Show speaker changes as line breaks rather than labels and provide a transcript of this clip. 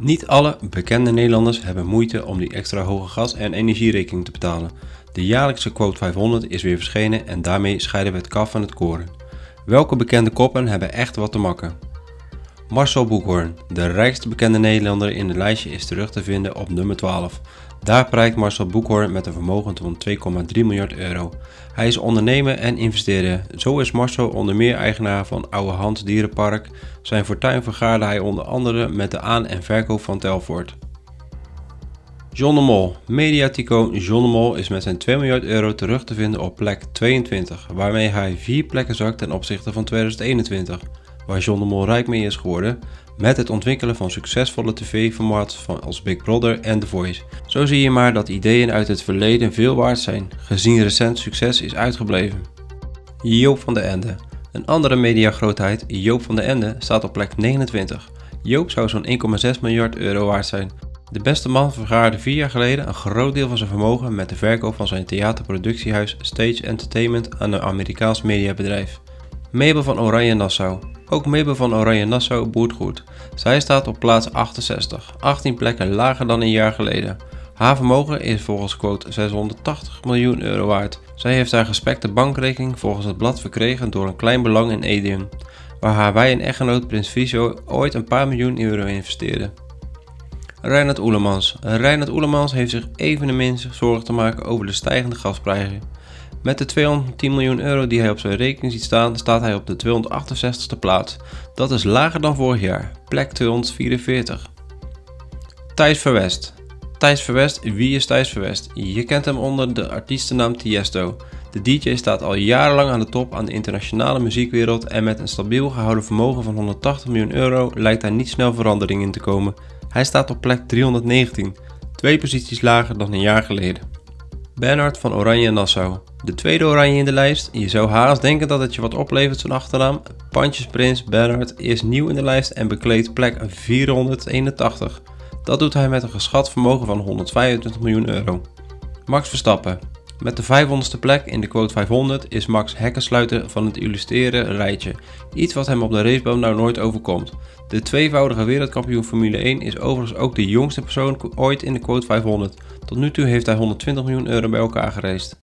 Niet alle bekende Nederlanders hebben moeite om die extra hoge gas- en energierekening te betalen. De jaarlijkse quote 500 is weer verschenen en daarmee scheiden we het kaf van het koren. Welke bekende koppen hebben echt wat te makken? Marcel Boekhoorn, de rijkste bekende Nederlander in het lijstje, is terug te vinden op nummer 12. Daar prijkt Marcel Boekhoorn met een vermogen van 2,3 miljard euro. Hij is ondernemer en investeerder. Zo is Marcel onder meer eigenaar van Oude Hans Dierenpark. Zijn fortuin vergaarde hij onder andere met de aan- en verkoop van Telfort. John de Mol. Mediatico John de Mol is met zijn 2 miljard euro terug te vinden op plek 22, waarmee hij 4 plekken zakt ten opzichte van 2021, waar John de Mol rijk mee is geworden met het ontwikkelen van succesvolle tv-formats als Big Brother en The Voice. Zo zie je maar dat ideeën uit het verleden veel waard zijn, gezien recent succes is uitgebleven. Joop van de Ende. Een andere mediagrootheid, Joop van de Ende, staat op plek 29. Joop zou zo'n 1,6 miljard euro waard zijn. De beste man vergaarde vier jaar geleden een groot deel van zijn vermogen met de verkoop van zijn theaterproductiehuis Stage Entertainment aan een Amerikaans mediabedrijf. Mabel van Oranje Nassau. Ook Mabel van Oranje Nassau boert goed. Zij staat op plaats 68, 18 plekken lager dan een jaar geleden. Haar vermogen is volgens quote 680 miljoen euro waard. Zij heeft haar gespekte bankrekening volgens het blad verkregen door een klein belang in Edium, waar haar wij en echtgenoot Prins Friso ooit een paar miljoen euro investeerden. Reinhard Oelemans. Reinhard Oelemans heeft zich eveneens zorgen te maken over de stijgende gasprijzen. Met de 210 miljoen euro die hij op zijn rekening ziet staan, staat hij op de 268ste plaats. Dat is lager dan vorig jaar, plek 244. Thijs Verwest. Thijs Verwest, wie is Thijs Verwest? Je kent hem onder de artiestennaam Tiesto. De DJ staat al jarenlang aan de top aan de internationale muziekwereld en met een stabiel gehouden vermogen van 180 miljoen euro lijkt daar niet snel verandering in te komen. Hij staat op plek 319, twee posities lager dan een jaar geleden. Bernhard van Oranje Nassau. De tweede oranje in de lijst. Je zou haast denken dat het je wat oplevert zo'n achternaam. Pandjesprins Bernhard is nieuw in de lijst en bekleedt plek 481. Dat doet hij met een geschat vermogen van 125 miljoen euro. Max Verstappen. Met de 500ste plek in de quote 500 is Max hekkensluiter van het illustreren rijtje. Iets wat hem op de racebaan nou nooit overkomt. De tweevoudige wereldkampioen Formule 1 is overigens ook de jongste persoon ooit in de quote 500. Tot nu toe heeft hij 120 miljoen euro bij elkaar gereisd.